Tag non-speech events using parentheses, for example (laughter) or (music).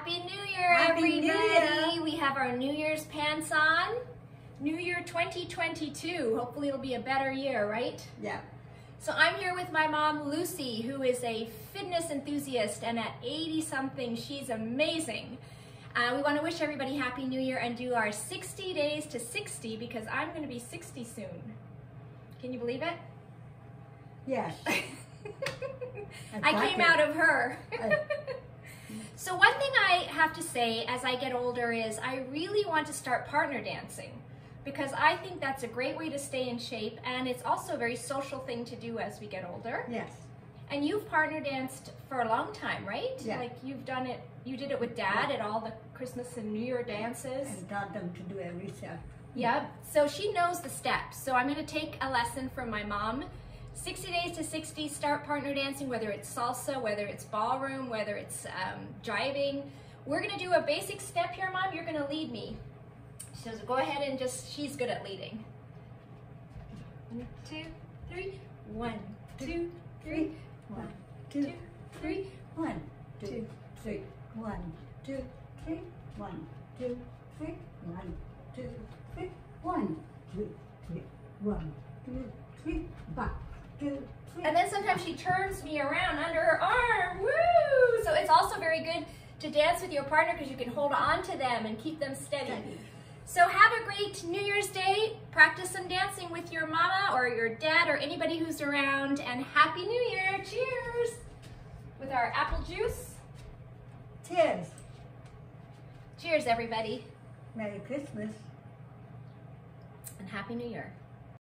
Happy New Year, Happy New everybody. Year. We have our New Year's pants on. New Year 2022. Hopefully it'll be a better year, right? Yeah. So I'm here with my mom, Lucy, who is a fitness enthusiast, and at 80 something, she's amazing. Uh, we want to wish everybody Happy New Year and do our 60 days to 60 because I'm going to be 60 soon. Can you believe it? Yes. (laughs) I came it. out of her. I- so one thing I have to say as I get older is I really want to start partner dancing because I think that's a great way to stay in shape and it's also a very social thing to do as we get older. Yes. And you've partner danced for a long time, right? Yeah. Like you've done it, you did it with dad at all the Christmas and New Year dances. And taught them to do every step. Yep. So she knows the steps. So I'm going to take a lesson from my mom. 60 days to 60, start partner dancing, whether it's salsa, whether it's ballroom, whether it's um, driving. We're to do a basic step here, Mom. You're to lead me. Says, go ahead and just, she's good at leading. One, two, three. One, two, three. One, two, Two, three. one, two, Two. three, one, two, three, one, two, three, one, two, three, one, two, three, one, two, three, back, And then sometimes she turns me around under her arm. Woo! So it's also very good to dance with your partner because you can hold on to them and keep them steady. Steady. So have a great New Year's Day. Practice some dancing with your mama or your dad or anybody who's around. And Happy New Year. Cheers. With our apple juice. Cheers. Cheers, everybody. Merry Christmas. And Happy New Year.